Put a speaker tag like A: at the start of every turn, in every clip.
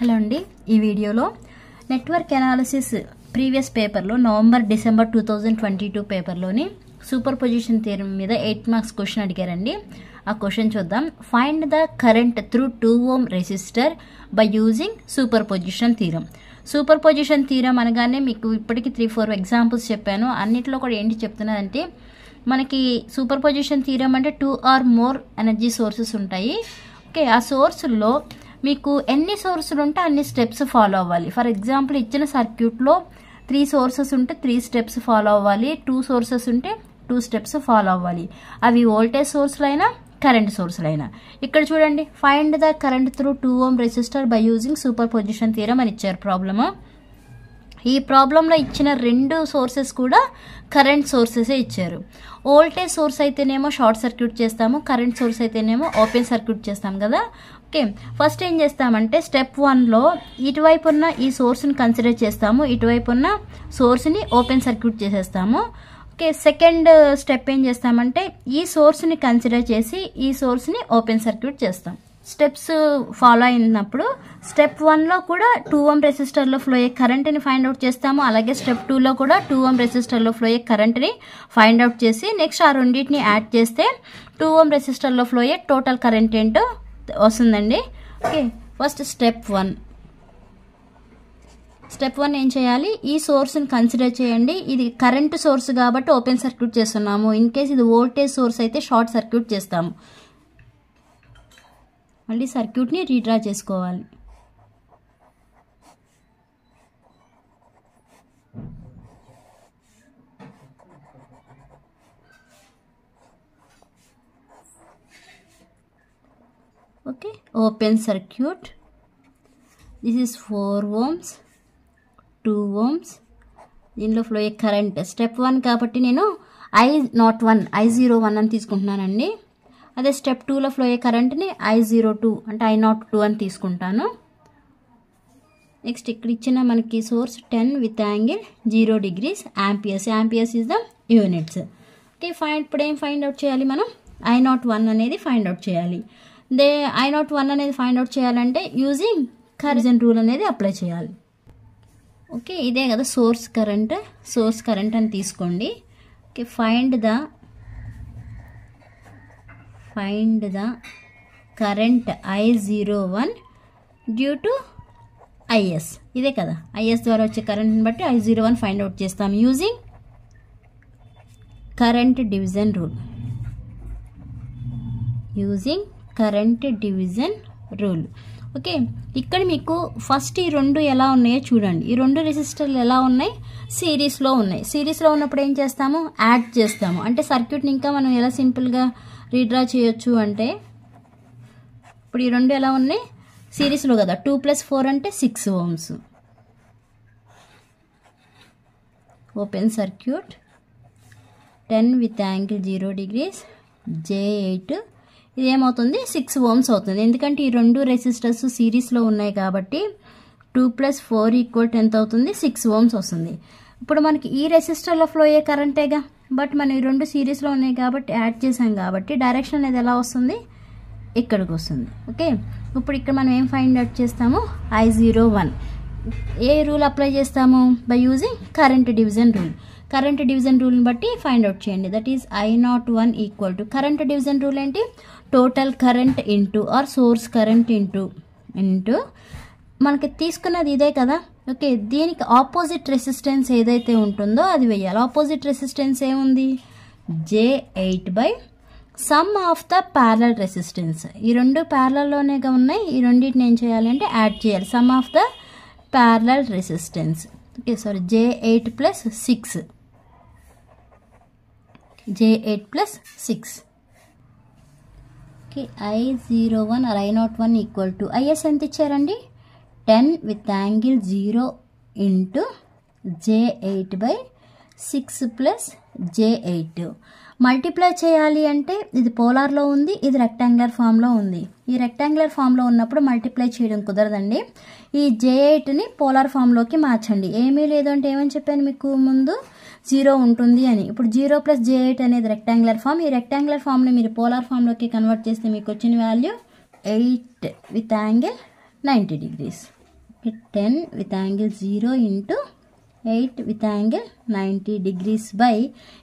A: Hello అండి. ఈ వీడియోలో నెట్వర్క్ అనాలిసిస్ ప్రీవియస్ పేపర్లో November December two thousand twenty two పేపర్లోని superposition theorem మీద ఎయిట్ మార్క్స్ క్వశ్చన్ అడిగారండి. ఆ క్వశ్చన్ చూద్దాం. Find the current through two ohm resistor by using superposition theorem superposition theorem అనగానే మీకు ఇప్పటికీ త్రీ ఫోర్ ఎగ్జాంపుల్స్ చెప్పాను. అన్నిట్లో కూడా ఏంటి చెప్తున్నానంటే మనకి సూపర్ పొజిషన్ థీరం అంటే two or more energy sources ఉంటాయి. ఓకే ఆ సోర్సుల్లో మీకు ఎన్ని సోర్సులు ఉంటే అన్ని స్టెప్స్ ఫాలో అవ్వాలి. ఫర్ ఎగ్జాంపుల్ ఇచ్చిన సర్క్యూట్లో త్రీ సోర్సెస్ ఉంటే త్రీ స్టెప్స్ ఫాలో అవ్వాలి. టూ సోర్సెస్ ఉంటే టూ స్టెప్స్ ఫాలో అవ్వాలి. అవి వోల్టేజ్ సోర్సులైనా కరెంట్ సోర్సులైనా ఇక్కడ చూడండి find the current through two ohm resistor by using superposition theorem అని ఇచ్చారు ప్రాబ్లము ఈ ప్రాబ్లంలో ఇచ్చిన రెండు సోర్సెస్ కూడా కరెంట్ సోర్సెసే ఇచ్చారు. వోల్టేజ్ సోర్స్ అయితేనేమో షార్ట్ సర్క్యూట్ చేస్తాము కరెంట్ సోర్స్ అయితేనేమో ఓపెన్ సర్క్యూట్ చేస్తాం కదా. ఓకే. ఫస్ట్ ఏం చేస్తామంటే స్టెప్ వన్లో ఇటువైపు ఉన్న ఈ సోర్స్ని కన్సిడర్ చేస్తాము. ఇటువైపు ఉన్న సోర్స్ని ఓపెన్ సర్క్యూట్ చేసేస్తాము. ఓకే. సెకండ్ స్టెప్ ఏం చేస్తామంటే ఈ సోర్స్ని కన్సిడర్ చేసి ఈ సోర్స్ని ఓపెన్ సర్క్యూట్ చేస్తాం. స్టెప్స్ ఫాలో అయినప్పుడు స్టెప్ వన్లో కూడా టూ ఓమ్ రెసిస్టర్లో ఫ్లో అయ్యే కరెంట్ని ఫైండ్ అవుట్ చేస్తాము. అలాగే స్టెప్ టూలో కూడా టూ ఓమ్ రెసిస్టర్లో ఫ్లో అయ్యే కరెంట్ని ఫైండ్ అవుట్ చేసి నెక్స్ట్ ఆ రెండింటిని యాడ్ చేస్తే టూ ఓమ్ రెసిస్టర్లో ఫ్లో అయ్యే టోటల్ కరెంట్ ఏంటో వస్తుందండి. Okay first step one step one ఏం చేయాలి? ఈ సోర్స్ని కన్సిడర్ చేయండి. ఇది కరెంట్ సోర్స్ కాబట్టి ఓపెన్ సర్క్యూట్ చేస్తున్నాము. ఇన్ కేస్ ఇది వోల్టేజ్ సోర్స్ అయితే షార్ట్ సర్క్యూట్ చేస్తాము. మళ్ళీ సర్క్యూట్ని రీడ్రా చేసుకోవాలి. Okay? Open circuit this is four ohms two ohms. దీనిలో ఫ్లో అయ్యే కరెంట్ స్టెప్ వన్ కాబట్టి నేను I naught one I zero one అని తీసుకుంటున్నానండి. అదే స్టెప్ టూలో ఫ్లో అయ్యే కరెంట్ని ఐ జీరో టూ అంటే ఐ నాట్ టూ అని తీసుకుంటాను. నెక్స్ట్ ఇక్కడ ఇచ్చిన మనకి source ten with angle zero degrees amperes amperes is the units okay find ఇప్పుడు ఏం ఫైండ్ అవుట్ చేయాలి మనం? ఐ నాట్ వన్ అనేది ఫైండ్ అవుట్ చేయాలి. దే ఐ నాట్ వన్ అనేది ఫైండ్ అవుట్ చేయాలంటే యూజింగ్ కరిజన్ రూల్ అనేది అప్లై చేయాలి. ఓకే ఇదే కదా సోర్స్ కరెంట్ సోర్స్ కరెంట్ అని తీసుకోండి. Okay find the find the current I zero one due to IS. ఇదే కదా ఐఎస్ ద్వారా వచ్చే కరెంట్ని బట్టి I zero one find out చేస్తాం using current division rule. Using current division rule okay ఇక్కడ మీకు ఫస్ట్ ఈ రెండు ఎలా ఉన్నాయో చూడండి. ఈ రెండు రెసిస్టర్లు ఎలా ఉన్నాయి? సిరీస్లో ఉన్నాయి. సిరీస్లో ఉన్నప్పుడు ఏం చేస్తాము? యాడ్ చేస్తాము. అంటే సర్క్యూట్ని ఇంకా మనం ఎలా సింపుల్గా రీడ్రా చేయొచ్చు అంటే ఇప్పుడు ఈ రెండు ఎలా ఉన్నాయి? సిరీస్లో కదా. టూ ప్లస్ ఫోర్ అంటే six ohms open circuit ten with angle zero degrees j eight ఇది ఏమవుతుంది సిక్స్ ఓమ్స్ అవుతుంది. ఎందుకంటే ఈ రెండు రెసిస్టర్స్ సిరీస్లో ఉన్నాయి కాబట్టి టూ ప్లస్ ఫోర్ ఈక్వల్ ఎంత అవుతుంది సిక్స్ ఓమ్స్ వస్తుంది. ఇప్పుడు మనకి ఈ రెసిస్టర్లో ఫ్లో అయ్యే కరెంటేగా బట్ మనం ఈ రెండు సిరీస్లో ఉన్నాయి కాబట్టి యాడ్ చేసాం కాబట్టి డైరెక్షన్ అనేది ఎలా వస్తుంది? ఇక్కడికి వస్తుంది. ఓకే? ఇప్పుడు ఇక్కడ మనం ఏం ఫైండ్ అవుట్ చేస్తాము? I zero one A rule apply చేస్తాము? By using current division rule current division రూల్ని బట్టి ఫైండ్ అవుట్ చేయండి. That is I naught one equal to current division rule ఏంటి? Total current into or source current into into మనకి తీసుకున్నది ఇదే కదా? Okay దీనికి opposite resistance ఏదైతే ఉంటుందో అది వెయ్యాలి ఆపోజిట్ రెసిస్టెన్స్ ఏముంది? J eight by sum of the parallel resistance ఈ రెండు ప్యారలలోనే ఉన్నాయి. ఈ రెండింటిని ఏం చేయాలి అంటే యాడ్ చేయాలి. Sum of the parallel resistance okay sorry j eight plus six j eight plus six okay I zero one or I naught one equal to IS ఎంత ఇచ్చారండి? Ten with angle zero into j eight by six plus j eight multiply చేయాలి అంటే ఇది పోలార్లో ఉంది ఇది rectangular ఫామ్లో ఉంది. ఈ రెక్టాంగులర్ ఫామ్లో ఉన్నప్పుడు మల్టిప్లై చేయడం కుదరదండి. ఈ జే ఎయిట్ని పోలార్ ఫామ్లోకి మార్చండి. ఏమీ లేదు అంటే ఏమని చెప్పాను మీకు ముందు? జీరో ఉంటుంది అని. ఇప్పుడు జీరో ప్లస్ జే ఎయిట్ అనేది రెక్టాంగులర్ ఫామ్ ఈ రెక్టాంగులర్ ఫామ్ని మీరు పోలార్ ఫామ్లోకి కన్వర్ట్ చేస్తే మీకు వచ్చిన value eight with angle ninety degrees ten with angle zero into eight with angle ninety degrees by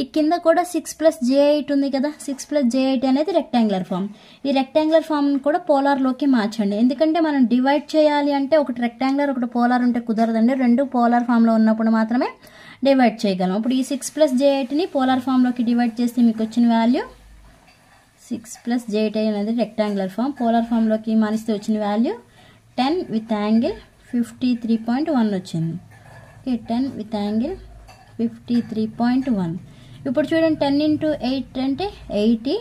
A: ఈ కింద కూడా సిక్స్ ప్లస్ జే ఎయిట్ ఉంది కదా సిక్స్ ప్లస్ జే ఎయిట్ అనేది రెక్టాంగులర్ ఫామ్ ఈ రెక్టాంగులర్ ఫామ్ కూడా పోలార్లోకి మార్చండి. ఎందుకంటే మనం డివైడ్ చేయాలి అంటే ఒకటి రెక్టాంగులర్ ఒకటి పోలార్ ఉంటే కుదరదండి. రెండు పోలార్ ఫామ్లో ఉన్నప్పుడు మాత్రమే డివైడ్ చేయగలం. ఇప్పుడు ఈ సిక్స్ ప్లస్ జే ఎయిట్ని పోలార్ ఫామ్లోకి డివైడ్ చేస్తే మీకు వచ్చిన value six plus j eight అనేది రెక్టాంగులర్ ఫామ్ పోలార్ ఫామ్లోకి మారిస్తే వచ్చిన value ten with angle fifty three point one వచ్చింది. Okay ten with angle fifty three point one ఇప్పుడు చూడండి టెన్ ఇంటూ ఎయిట్ అంటే ఎయిటీ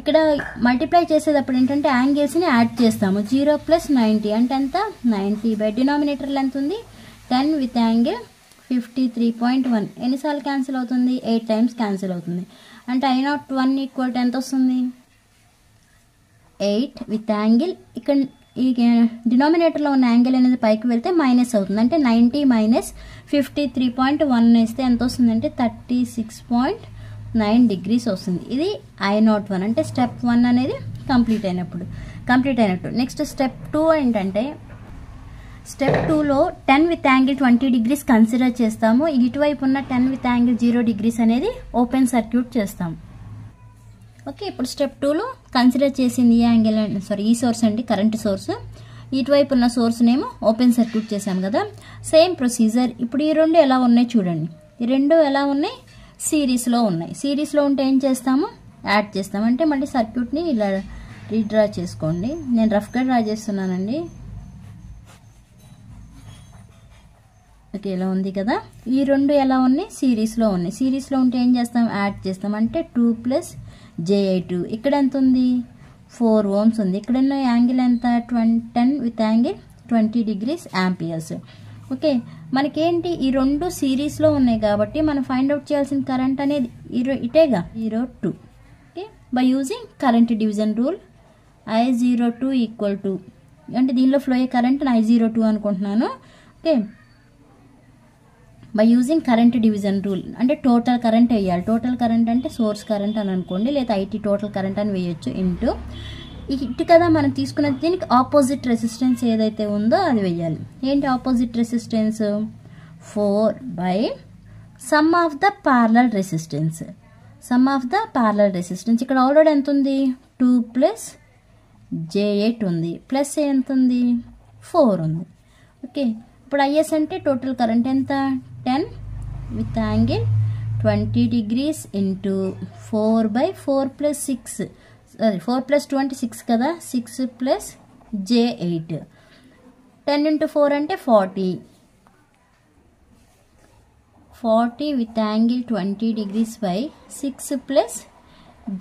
A: ఇక్కడ మల్టిప్లై చేసేటప్పుడు ఏంటంటే యాంగిల్స్ని యాడ్ చేస్తాము. జీరో ప్లస్ నైంటీ అంటే ఎంత? నైంటీ బై డినామినేటర్లు ఎంత ఉంది. Ten with angle fifty three point one ఎన్నిసార్లు క్యాన్సిల్ అవుతుంది? ఎయిట్ టైమ్స్ క్యాన్సిల్ అవుతుంది. అంటే I naught one equal to ఎంత వస్తుంది? ఎయిట్ విత్ యాంగిల్ ఇక్కడ ఈ డినామినేటర్లో ఉన్న యాంగిల్ అనేది పైకి వెళ్తే మైనస్ అవుతుంది. అంటే ninety minus fifty three point one వేస్తే ఎంత వస్తుంది? అంటే thirty six point nine degrees వస్తుంది. ఇది ఐ నాట్ వన్ అంటే స్టెప్ వన్ అనేది కంప్లీట్ అయినప్పుడు. కంప్లీట్ అయినట్టు. నెక్స్ట్ స్టెప్ టూ ఏంటంటే స్టెప్ టూలో ten with angle twenty degrees consider చేస్తాము. ఇటువైపు ఉన్న ten with angle zero degrees అనేది ఓపెన్ సర్క్యూట్ చేస్తాం. ఓకే ఇప్పుడు స్టెప్ టూలో కన్సిడర్ చేసింది ఈ యాంగిల్ సారీ ఈ సోర్స్ అండి కరెంట్ సోర్స్ ఇటువైపు ఉన్న సోర్స్నేమో ఓపెన్ సర్క్యూట్ చేసాం కదా. సేమ్ ప్రొసీజర్ ఇప్పుడు ఈ రెండు ఎలా ఉన్నాయి చూడండి. ఈ రెండు ఎలా ఉన్నాయి? సిరీస్లో ఉన్నాయి. సిరీస్లో ఉంటే ఏం చేస్తాము? యాడ్ చేస్తాం. అంటే మళ్ళీ సర్క్యూట్ని ఇలా రీడ్రా చేసుకోండి. నేను రఫ్గా డ్రా చేస్తున్నానండి. ఓకే ఇలా ఉంది కదా. ఈ రెండు ఎలా ఉన్నాయి? సిరీస్లో ఉన్నాయి. సిరీస్లో ఉంటే ఏం చేస్తాం? యాడ్ చేస్తాం. అంటే టూ ప్లస్ జేఐ టూ. ఇక్కడ ఎంత ఉంది? ఫోర్ ఓమ్స్ ఉంది. ఇక్కడ ఉన్న యాంగిల్ ఎంత? Twenty ten with angle twenty degrees amperes. Okay. మనకేంటి? ఈ రెండు సిరీస్లో ఉన్నాయి కాబట్టి మనం ఫైండ్ అవుట్ చేయాల్సిన కరెంట్ అనేది ఈరో ఇటేగా? Zero two. Okay. By using current division rule I zero two equal to అంటే దీనిలో ఫ్లో అయ్యే కరెంట్ ఐ జీరో టూ అనుకుంటున్నాను. Okay. By using current division rule అంటే టోటల్ కరెంట్ వేయాలి. టోటల్ కరెంట్ అంటే సోర్స్ కరెంట్ అని అనుకోండి లేదా ఐటీ టోటల్ కరెంట్ అని వేయొచ్చు ఇంటూ ఇటు కదా మనం తీసుకున్న దీనికి ఆపోజిట్ రెసిస్టెన్స్ ఏదైతే ఉందో అది వేయాలి. ఏంటి opposite resistance four by sum of the parallel resistance sum of the parallel resistance ఇక్కడ ఆల్రెడీ ఎంత ఉంది? టూ ప్లస్ జే ఎయిట్ ఉంది. ప్లస్ ఎంత ఉంది? ఫోర్ ఉంది. ఓకే ఇప్పుడు ఐఎస్ అంటే టోటల్ కరెంట్ ఎంత? Ten with angle twenty degrees into four by four plus six. Sorry four plus twenty six కదా? Six plus j eight. Ten into four అంటే forty. Forty with angle twenty degrees by six plus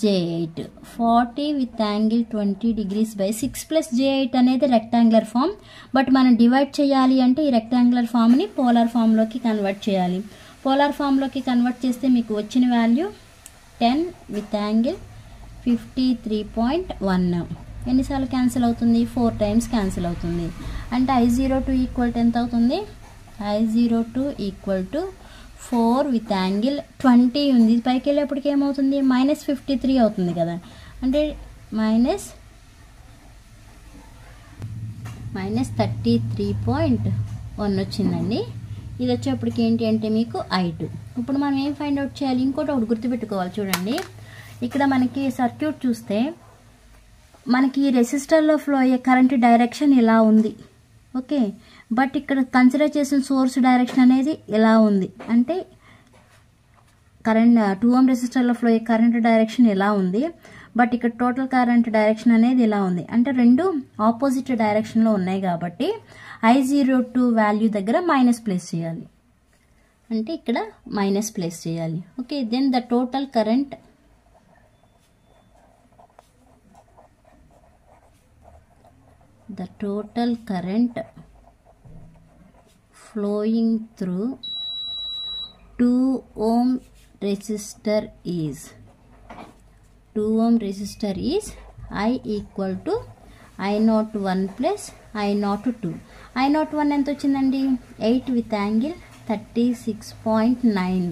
A: j eight forty with angle twenty degrees by six plus plus eight అనేది rectangular form but మనం divide చేయాలి అంటే ఈ rectangular ఫామ్ని polar ఫామ్లోకి convert చేయాలి. Polar ఫామ్లోకి కన్వర్ట్ చేస్తే మీకు వచ్చిన value ten with angle fifty three point one ఎన్నిసార్లు క్యాన్సిల్ అవుతుంది? ఫోర్ టైమ్స్ క్యాన్సిల్ అవుతుంది. అంటే ఐ జీరో టూ ఈక్వల్ ఎంత అవుతుంది? I zero two equal to four with angle twenty ఉంది. పైకి వెళ్ళేప్పటికి ఏమవుతుంది? మైనస్ ఫిఫ్టీ త్రీ అవుతుంది కదా. అంటే minus minus thirty three point one వచ్చిందండి. ఇది వచ్చేప్పటికి ఏంటి అంటే మీకు ఐ టూ. ఇప్పుడు మనం ఏం ఫైండ్ అవుట్ చేయాలి? ఇంకోటి ఒకటి గుర్తుపెట్టుకోవాలి చూడండి. ఇక్కడ మనకి సర్క్యూట్ చూస్తే మనకి రెసిస్టర్లో ఫ్లో అయ్యే కరెంట్ డైరెక్షన్ ఇలా ఉంది. ఓకే. బట్ ఇక్కడ కన్సిడర్ చేసిన సోర్స్ డైరెక్షన్ అనేది ఇలా ఉంది? అంటే కరెంట్ టూ ఓమ్ రెసిస్టర్లో ఫ్లో అయ్యే కరెంట్ డైరెక్షన్ ఇలా ఉంది? బట్ ఇక్కడ టోటల్ కరెంట్ డైరెక్షన్ అనేది ఇలా ఉంది? అంటే రెండు ఆపోజిట్ డైరెక్షన్లో ఉన్నాయి కాబట్టి ఐ జీరో టూ వాల్యూ దగ్గర మైనస్ ప్లేస్ చేయాలి. అంటే ఇక్కడ మైనస్ ప్లేస్ చేయాలి. Okay. Then the total current the total current flowing through 2 ohm resistor is 2 ohm resistor is I equal to I not 1 plus I not 2 I not 1 ఎంత వచ్చిందండి 8 with angle 36.9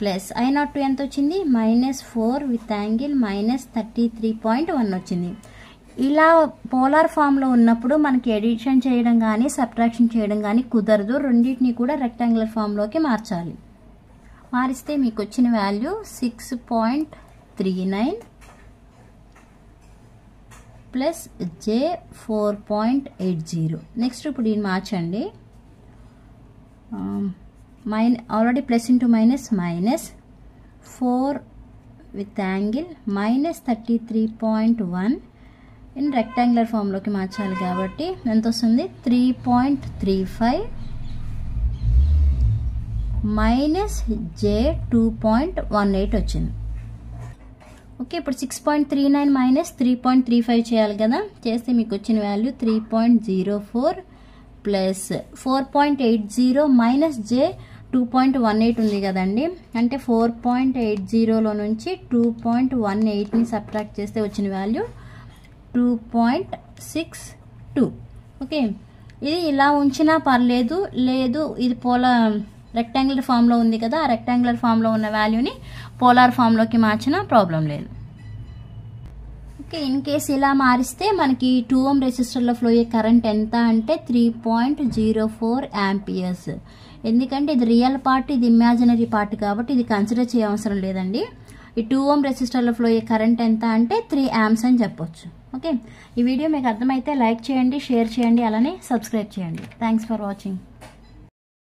A: plus I naught two ఎంత వచ్చింది minus four with angle minus thirty three point one వచ్చింది ఇలా polar ఫామ్లో ఉన్నప్పుడు మనకి edition చేయడం కానీ సబ్ట్రాక్షన్ చేయడం కానీ కుదరదు. రెండింటిని కూడా రెక్టాంగులర్ ఫామ్లోకి మార్చాలి. మారిస్తే మీకు వచ్చిన value six point three nine plus j four point eight zero. Next ఇప్పుడు ఇది మార్చండి. Main already plus into minus minus four with angle minus thirty three point one in rectangular ఫామ్లోకి మార్చాలి కాబట్టి ఎంత వస్తుంది three point three five minus j two point one eight వచ్చింది. Okay ఇప్పుడు six point three nine minus three point three five చేయాలి కదా? చేస్తే మీకు వచ్చిన value three point zero four plus four point eight zero minus j two point one eight ఉంది కదండి. అంటే ఫోర్ పాయింట్ ఎయిట్ జీరోలో నుంచి టూ పాయింట్ వన్ ఎయిట్ని సబ్ట్రాక్ట్ చేస్తే వచ్చిన value two point six two okay ఇది ఇలా ఉంచినా పర్లేదు. లేదు ఇది పోలా రెక్టాంగులర్ ఫామ్లో ఉంది కదా ఆ రెక్టాంగులర్ ఫామ్లో ఉన్న వాల్యూని పోలార్ ఫామ్లోకి మార్చినా ప్రాబ్లం లేదు. ఓకే ఇన్ కేస్ ఇలా మారిస్తే మనకి టూ ఓమ్ రెసిస్టర్లో ఫ్లో అయ్యే కరెంట్ ఎంత అంటే three point zero four amperes ఎందుకంటే ఇది రియల్ పార్ట్ ఇది ఇమాజినరీ పార్ట్ కాబట్టి ఇది కన్సిడర్ చేయవసరం లేదండి. ఈ టూ ఓమ్ రెసిస్టర్లో ఫ్లో అయ్యే కరెంట్ ఎంత అంటే త్రీ యామ్స్ అని చెప్పొచ్చు. ఓకే ఈ వీడియో మీకు అర్థమైతే లైక్ చేయండి షేర్ చేయండి అలానే సబ్స్క్రైబ్ చేయండి. Thanks for watching